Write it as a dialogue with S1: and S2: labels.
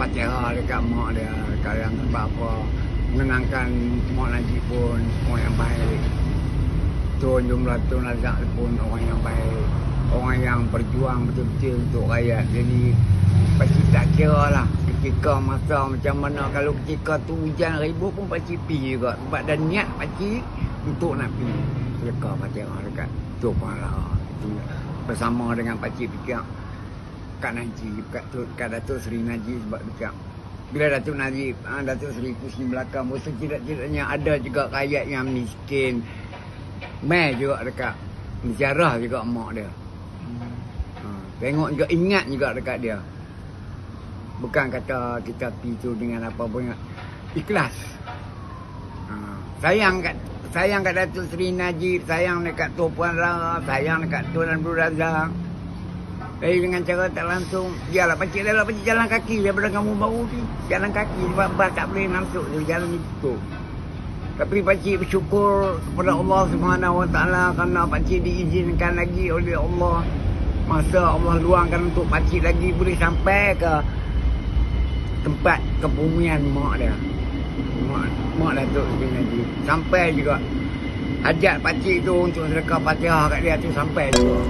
S1: Fatihah dekat mak dia Sekarang sebab apa. Menenangkan mak Najib pun Orang yang baik. Tun jumlah Tun Razak pun orang yang baik. Orang yang berjuang betul-betul untuk rakyat. Jadi Pakcik tak kira lah Ketika masa macam mana. Kalau ketika tu hujan ribu pun pakcik pergi juga. Sebab dah niat pakcik Untuk nak pergi Sedekah Fatihah dekat Pala Itu Bersama dengan pakcik fikir Kak Najib, Kak, tu, Kak Datuk Seri Najib sebab dekat bila Datuk Najib, ha, Datuk Seri pusing belakang, mesti tidak-tidaknya ada juga rakyat yang miskin. Mai juga dekat menjarah juga mak dia. Ha, tengok juga ingat juga dekat dia. Bukan kata kita pergi tu dengan apa pun ikhlas. Ha, sayang kat sayang kat Datuk Seri Najib, sayang dekat Tuan Rara, sayang dekat Tuan Abdul Razak. Eh dengan cara tak langsung Biarlah pakcik dah lah pakcik jalan kaki Daripada kamu baru ni Jalan kaki sebab bas tak boleh masuk tu Jalan itu Tapi pakcik bersyukur kepada Allah SWT Kerana pakcik diizinkan lagi oleh Allah. Masa Allah luangkan untuk pakcik lagi Boleh sampai ke Tempat kebumian mak dia. Mak, mak Datuk Seri Najib Sampai juga. Hajat pakcik tu untuk sedekah fatihah kat dia tu sampai juga.